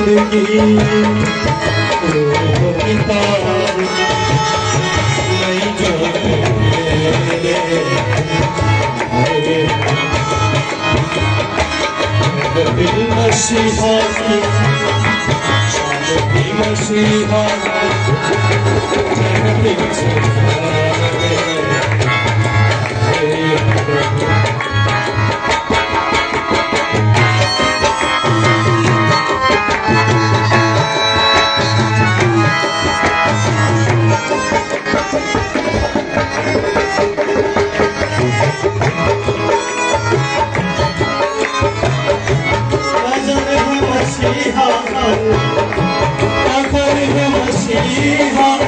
ज़िंदगी। रूह की नहीं जाते। दिल मसीहा की मसीहा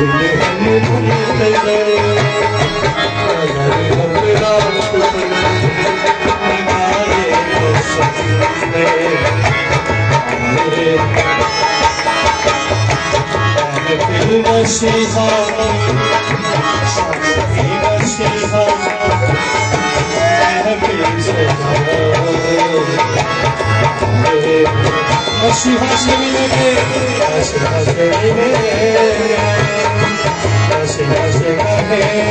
पर मसीहा नज़र है मसीहा पर आखिर है मसीहा पर तेरे